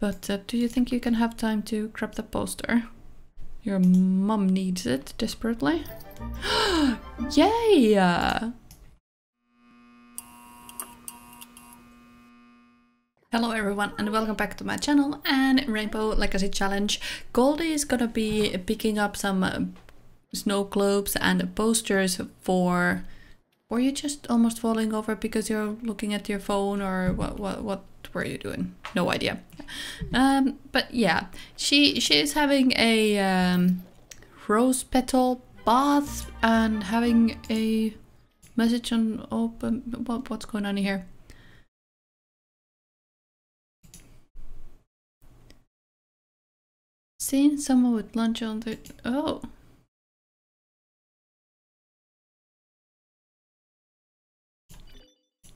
But uh, do you think you can have time to grab the poster? Your mum needs it desperately. Yay! Hello everyone and welcome back to my channel and Rainbow Legacy Challenge. Goldie is gonna be picking up some snow globes and posters for... Were you just almost falling over because you're looking at your phone or what, what, what were you doing? No idea. Um, but yeah, she she's having a um, rose petal bath and having a message on open... What, what's going on here? Seeing someone with lunch on the... Oh.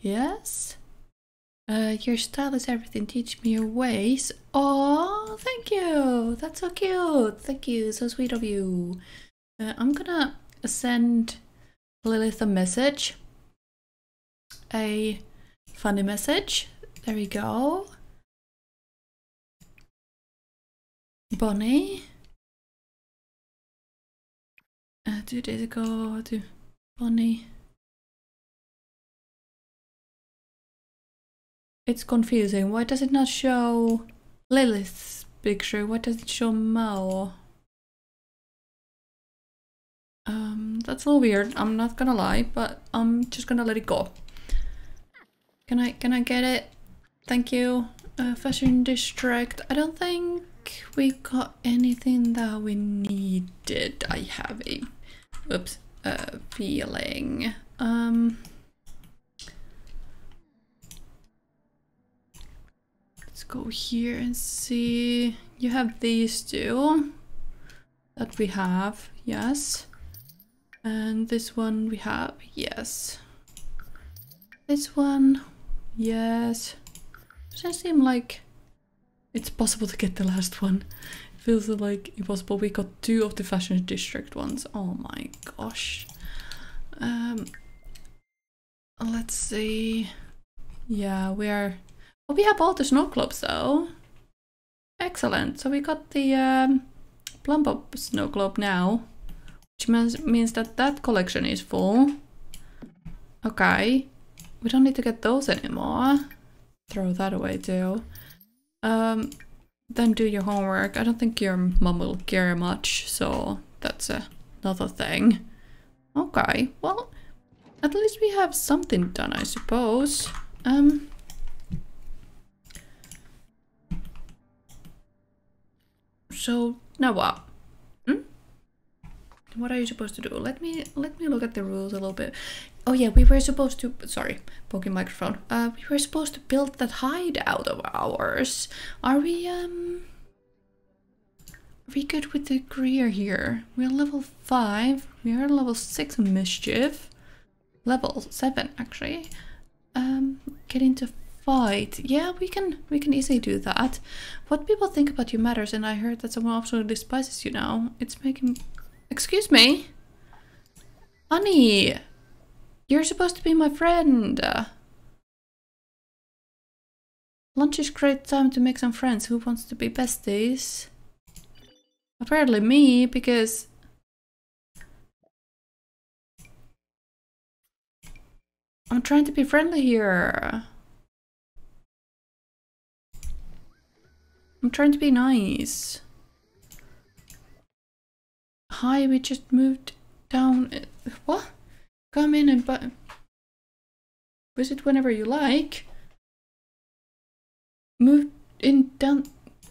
Yes? Uh, your style is everything. Teach me your ways. Oh, thank you. That's so cute. Thank you. So sweet of you. Uh, I'm gonna send Lilith a message. A funny message. There we go. Bonnie. Uh, two days ago to Bonnie. It's confusing. Why does it not show Lilith's picture? Why does it show Mao? Um, that's a little weird. I'm not gonna lie, but I'm just gonna let it go. Can I can I get it? Thank you. Uh, fashion district. I don't think we got anything that we needed. I have a oops uh, feeling. Um. Let's go here and see. You have these two that we have, yes. And this one we have, yes. This one, yes. Doesn't seem like it's possible to get the last one. Feels like impossible. We got two of the fashion district ones. Oh my gosh. Um, let's see. Yeah, we are Oh, we have all the snow globes though. Excellent. So we got the um, Plumbob snow globe now, which means, means that that collection is full. Okay. We don't need to get those anymore. Throw that away too. Um, then do your homework. I don't think your mom will care much, so that's uh, another thing. Okay, well, at least we have something done, I suppose. Um, So now what? Hmm? What are you supposed to do? Let me let me look at the rules a little bit. Oh yeah, we were supposed to. Sorry, poking microphone. Uh, we were supposed to build that hideout of ours. Are we um? Are we good with the career here? We're level five. We are level six mischief. Level seven actually. Um, get into fight. Yeah, we can we can easily do that. What people think about you matters, and I heard that someone absolutely despises you now. It's making... Excuse me? Honey! You're supposed to be my friend! Lunch is great time to make some friends. Who wants to be besties? Apparently me, because... I'm trying to be friendly here. I'm trying to be nice. Hi, we just moved down. Uh, what? Come in and but visit whenever you like. Move in down.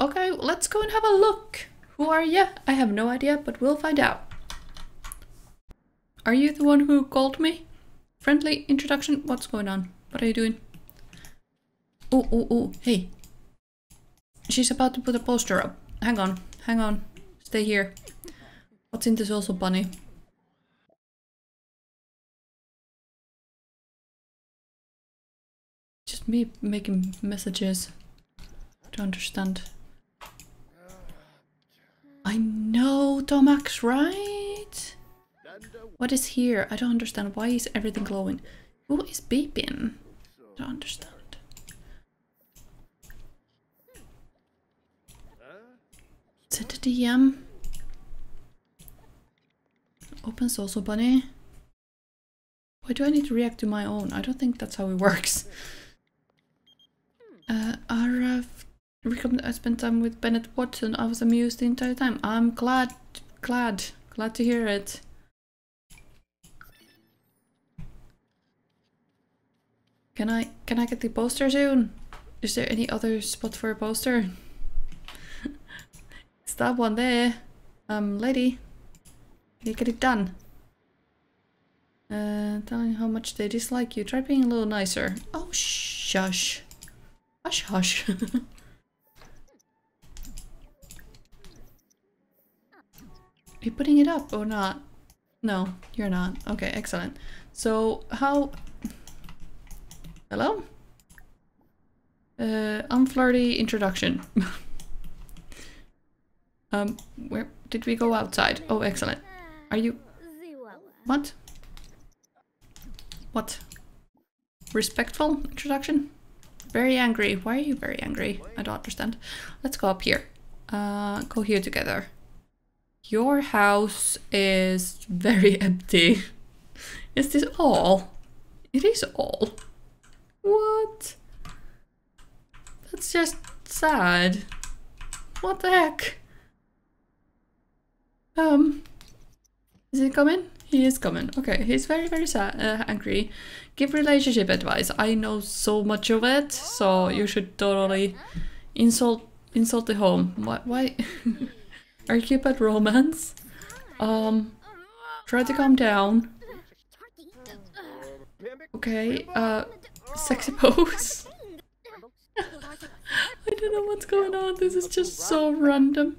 Okay, let's go and have a look. Who are you? I have no idea, but we'll find out. Are you the one who called me? Friendly introduction? What's going on? What are you doing? Oh, oh, oh, hey, She's about to put a poster up. Hang on, hang on. Stay here. What's in this also bunny? Just me making messages to understand. I know, Tomax, right? What is here? I don't understand. Why is everything glowing? Who is beeping? I don't understand. Send a DM. Open social bunny. Why do I need to react to my own? I don't think that's how it works. Uh, Arav, I spent time with Bennett Watson. I was amused the entire time. I'm glad, glad, glad to hear it. Can I, can I get the poster soon? Is there any other spot for a poster? It's that one there. Um, lady. You get it done? Uh, telling how much they dislike you. Try being a little nicer. Oh, shush. Hush, hush. you putting it up or not? No, you're not. Okay, excellent. So, how... Hello? Uh, unflirty introduction. um, where did we go outside? Oh, excellent. Are you... What? What? Respectful introduction? Very angry. Why are you very angry? I don't understand. Let's go up here. Uh, go here together. Your house is very empty. Is this all? It is all. What? That's just sad. What the heck? Um, is he coming? He is coming. Okay, he's very, very sad, uh, angry. Give relationship advice. I know so much of it, so you should totally insult insult the home. Why? why? Are you at romance? Um, try to calm down. Okay, uh, sexy pose. I don't know what's going on. This is just so random.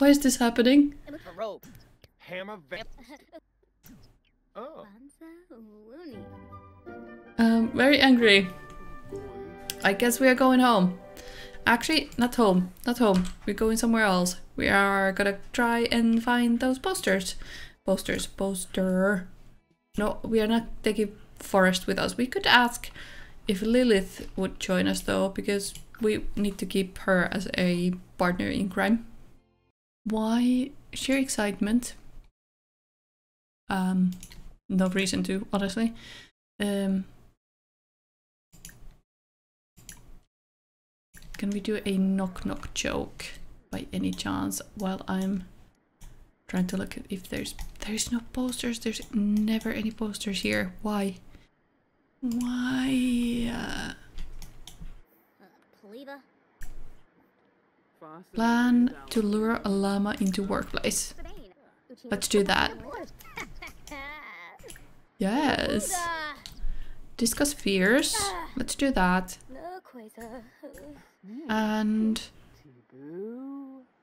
Why is this happening? Hammer Oh. Um, very angry. I guess we are going home. Actually, not home. Not home. We're going somewhere else. We are gonna try and find those posters. Posters. Poster. No, we are not taking Forest with us. We could ask if Lilith would join us though, because we need to keep her as a partner in crime. Why? Sheer excitement. Um, no reason to, honestly. Um, can we do a knock knock joke by any chance while I'm trying to look at if there's there's no posters there's never any posters here why why uh, plan to lure a llama into workplace let's do that Yes. Discuss fears. Let's do that. And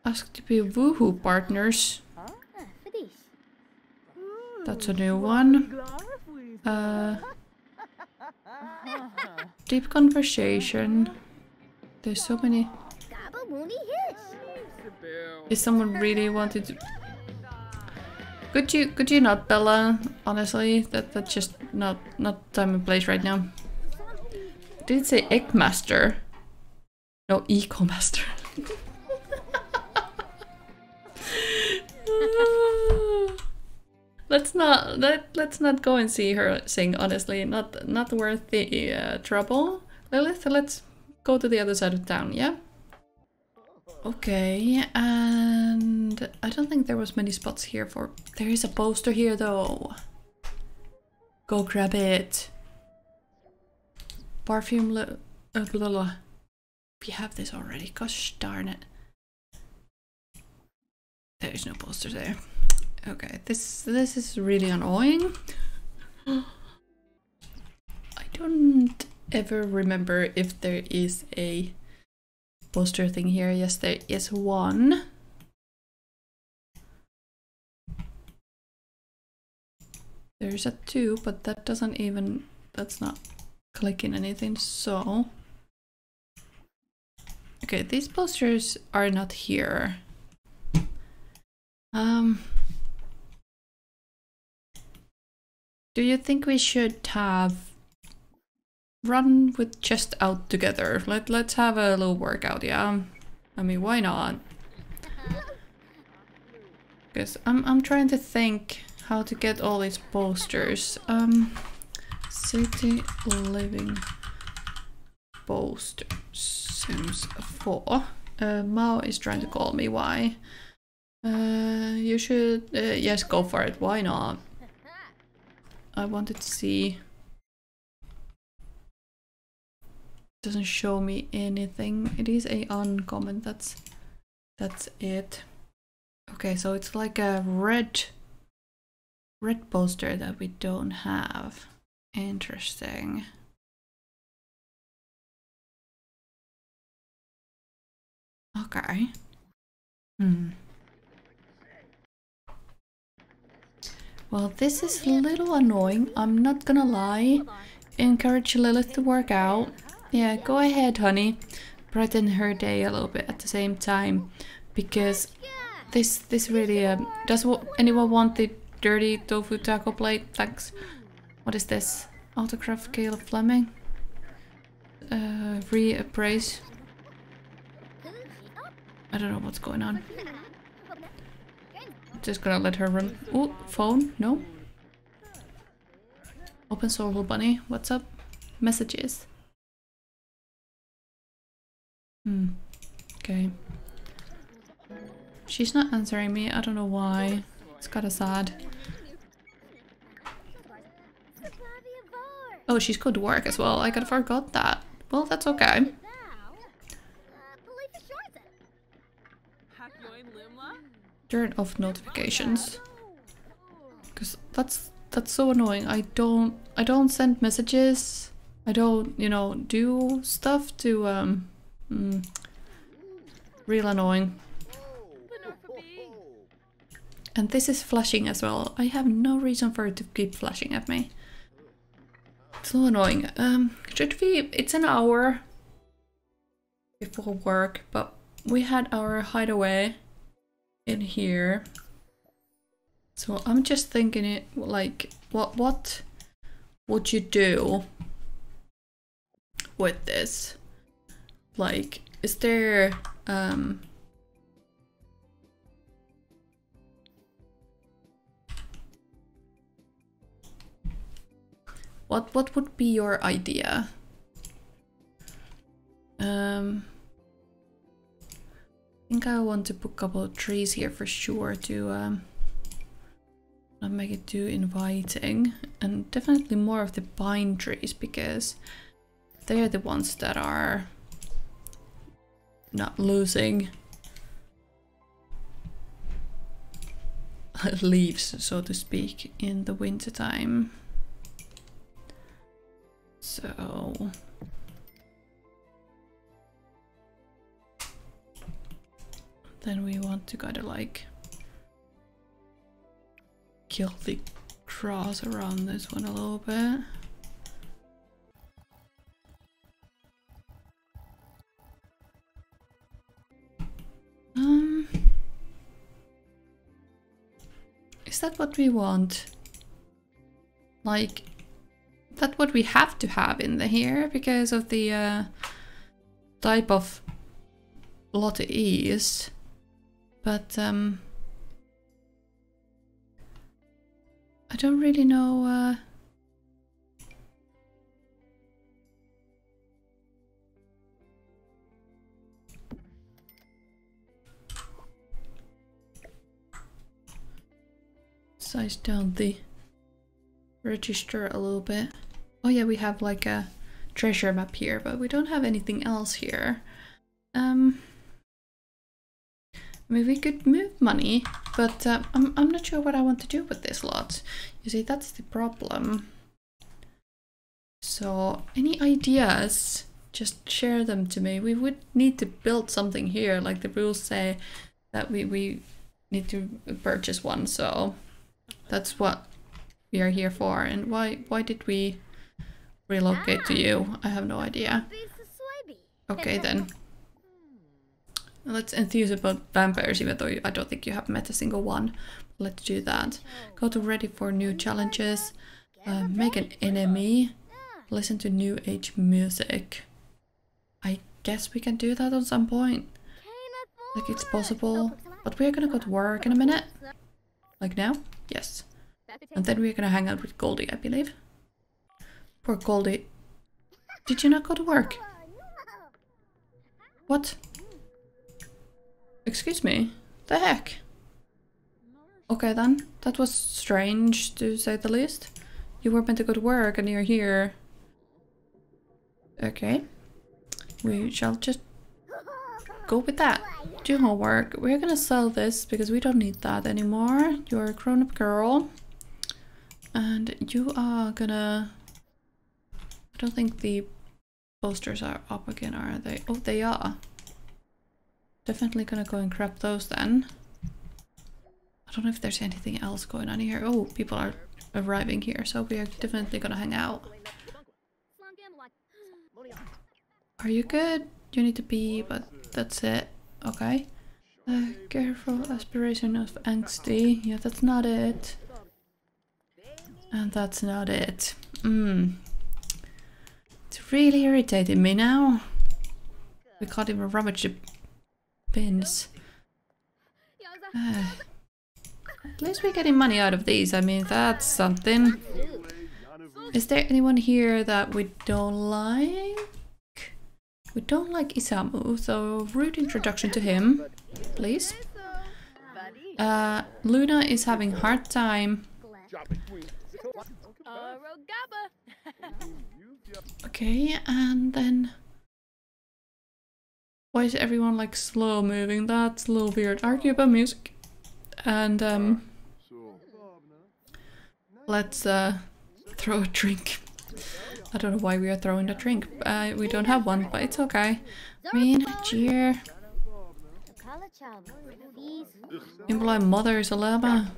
ask to be woohoo partners. That's a new one. Uh, deep conversation. There's so many. Is someone really wanted to could you could you not, Bella? Honestly, that that's just not not time and place right now. Did it say Eggmaster? No, Ecomaster. let's not let let's not go and see her sing. Honestly, not not worth the uh, trouble. Lilith, let's go to the other side of town. Yeah. Okay, and I don't think there was many spots here for... There is a poster here though. Go grab it. Perfume... Uh, blah, blah. We have this already, gosh darn it. There is no poster there. Okay, this this is really annoying. I don't ever remember if there is a poster thing here. Yes, there is one. There's a two, but that doesn't even, that's not clicking anything, so. Okay, these posters are not here. Um, do you think we should have run with chest out together. Let, let's have a little workout, yeah? I mean, why not? Because I'm, I'm trying to think how to get all these posters. Um, city living posters. Sims 4. Uh, Mao is trying to call me. Why? Uh, you should... Uh, yes, go for it. Why not? I wanted to see... Doesn't show me anything. It is a uncommon. That's that's it. Okay, so it's like a red red poster that we don't have. Interesting. Okay. Hmm. Well, this is a little annoying. I'm not gonna lie. Encourage Lilith to work out. Yeah, go ahead, honey. Brighten her day a little bit at the same time. Because this this really... Um, does anyone want the dirty tofu taco plate? Thanks. What is this? Autograph Caleb Fleming? Uh, reappraise. I don't know what's going on. Just gonna let her run. Oh, phone? No? Open Social Bunny, what's up? Messages. Hmm. Okay. She's not answering me. I don't know why. It's kinda sad. Oh, she's good work as well. I kinda forgot that. Well, that's okay. turn off notifications because that's that's so annoying i don't i don't send messages i don't you know do stuff to um mm, real annoying. And this is flashing as well. I have no reason for it to keep flashing at me. It's so annoying. Um should we it's an hour before work but we had our hideaway in here. So I'm just thinking it like what what would you do with this? Like is there um What what would be your idea? Um I think I want to put a couple of trees here for sure to um, not make it too inviting. And definitely more of the pine trees because they're the ones that are not losing leaves, so to speak, in the wintertime. So... then we want to of like kill the cross around this one a little bit. Is that what we want? Like, that what we have to have in the here because of the uh, type of lot is. But um, I don't really know. Uh, size down the register a little bit. Oh yeah, we have like a treasure map here, but we don't have anything else here. Um, I mean, we could move money, but uh, I'm, I'm not sure what I want to do with this lot. You see, that's the problem. So, any ideas? Just share them to me. We would need to build something here, like the rules say that we, we need to purchase one, so that's what we are here for. And why, why did we relocate to you? I have no idea. Okay then. Let's enthuse about vampires, even though I don't think you have met a single one. Let's do that. Go to ready for new challenges. Uh, make an enemy. Listen to new age music. I guess we can do that at some point. Like it's possible. But we're gonna go to work in a minute. Like now? Yes. And then we're gonna hang out with Goldie, I believe. Poor Goldie. Did you not go to work? What? Excuse me? The heck? Okay then, that was strange to say the least. You were meant to go to work and you're here. Okay. We shall just go with that. Do homework. We're gonna sell this because we don't need that anymore. You're a grown-up girl. And you are gonna... I don't think the posters are up again, are they? Oh, they are. Definitely gonna go and grab those then. I don't know if there's anything else going on here. Oh, people are arriving here, so we are definitely gonna hang out. Are you good? You need to pee, but that's it. Okay. Uh, careful aspiration of angsty. Yeah, that's not it. And that's not it. Mmm. It's really irritating me now. We can't even rummage the bins. Uh, at least we're getting money out of these. I mean, that's something. Is there anyone here that we don't like? We don't like Isamu, so rude introduction to him, please. Uh, Luna is having hard time. Okay, and then... Why is everyone like slow moving? That's a little weird. Argue about music. And um... Let's uh, throw a drink. I don't know why we are throwing the drink. Uh, we don't have one, but it's okay. I mean, cheer. Imply mother is a llama.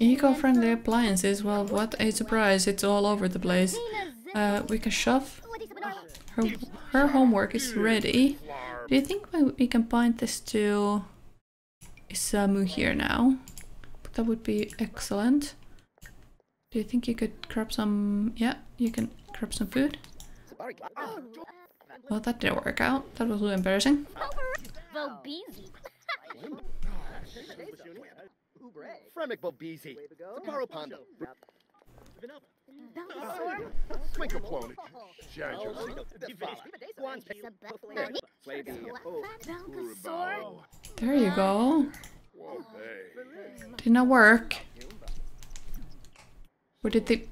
Eco-friendly appliances, well what a surprise, it's all over the place. Uh, we can shove. Her, her homework is ready. Do you think we can bind this to Isamu here now? That would be excellent. Do you think you could grab some... Yeah, you can grab some food. Well, that didn't work out. That was really embarrassing. Fremic Bobizi. Sapporo Pondo. There you go. Did not work. Where did they...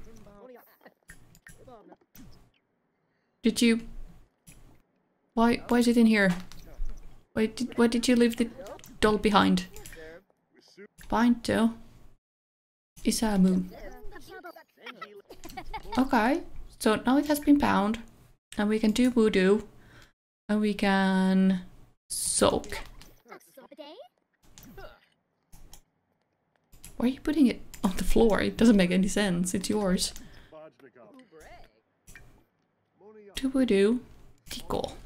Did you... Why, why is it in here? Why did, why did you leave the doll behind? Bind to Isamu. Okay, so now it has been bound, and we can do voodoo, and we can soak. Why are you putting it on the floor? It doesn't make any sense. It's yours. Do voodoo. Tickle.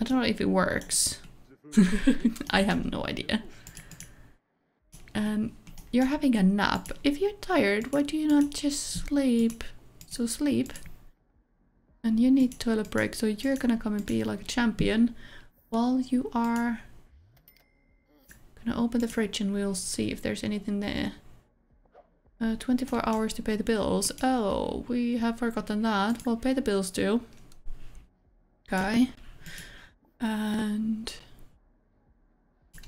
I don't know if it works. I have no idea. Um, you're having a nap. If you're tired, why do you not just sleep? So sleep. And you need toilet break, so you're gonna come and be like a champion while you are gonna open the fridge and we'll see if there's anything there. Uh, 24 hours to pay the bills. Oh, we have forgotten that. Well, pay the bills too. Okay. And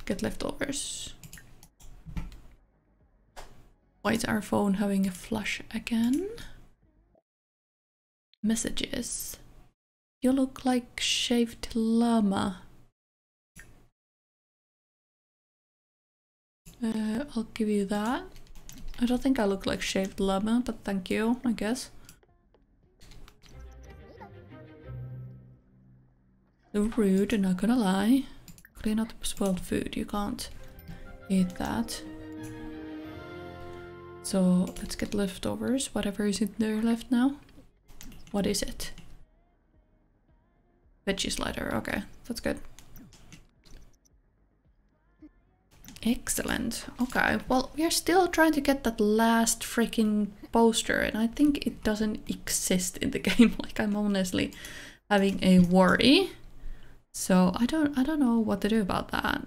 get leftovers. Why is our phone having a flush again? Messages. You look like shaved llama. Uh, I'll give you that. I don't think I look like shaved lemon, but thank you, I guess. rude, I'm not gonna lie. Clean out the spoiled food, you can't eat that. So let's get leftovers, whatever is in there left now. What is it? Veggie slider, okay, that's good. Excellent. Okay, well, we are still trying to get that last freaking poster, and I think it doesn't exist in the game. like, I'm honestly having a worry. So I don't I don't know what to do about that.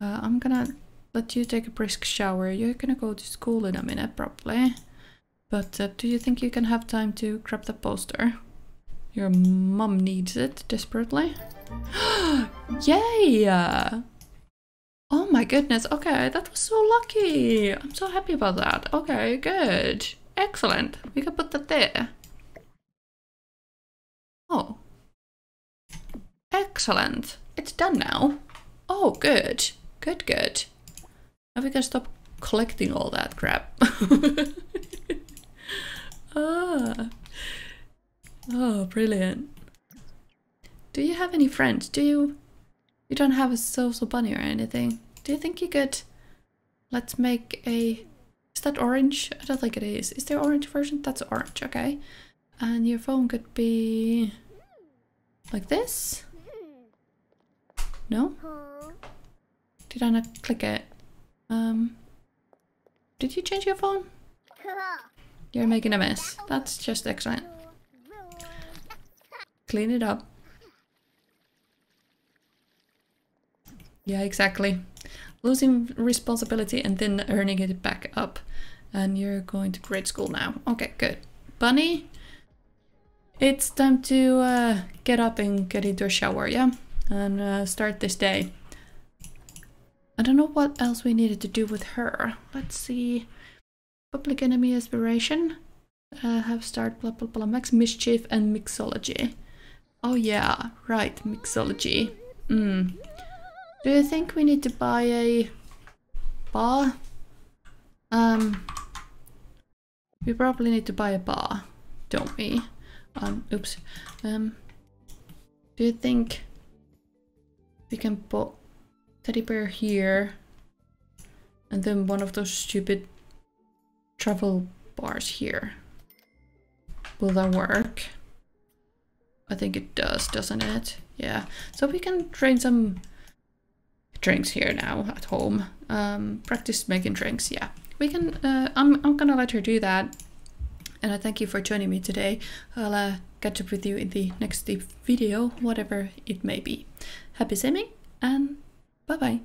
Uh, I'm gonna let you take a brisk shower. You're gonna go to school in a minute probably. But uh, do you think you can have time to grab the poster? Your mom needs it desperately. Yay! Oh my goodness, okay, that was so lucky. I'm so happy about that. Okay, good. Excellent. We can put that there. Oh. Excellent. It's done now. Oh, good. Good, good. Now we can stop collecting all that crap. ah. Oh, brilliant. Do you have any friends? Do you... You don't have a social bunny or anything? Do you think you could... Let's make a... Is that orange? I don't think it is. Is there orange version? That's orange, okay. And your phone could be... Like this? No? Did I not click it? Um... Did you change your phone? You're making a mess. That's just excellent. Clean it up. Yeah, exactly. Losing responsibility and then earning it back up. And you're going to grade school now. Okay, good. Bunny, it's time to uh, get up and get into a shower, yeah? And uh, start this day. I don't know what else we needed to do with her. Let's see. Public enemy aspiration. Uh, have start blah blah blah. Max mischief and mixology. Oh yeah, right, mixology. Hmm. Do you think we need to buy a bar? Um, we probably need to buy a bar, don't we? Um, oops. Um, do you think we can put teddy bear here and then one of those stupid travel bars here? Will that work? I think it does, doesn't it? Yeah. So we can train some drinks here now at home. Um, practice making drinks, yeah. We can, uh, I'm, I'm gonna let her do that. And I thank you for joining me today. I'll uh, catch up with you in the next video, whatever it may be. Happy simming and bye bye.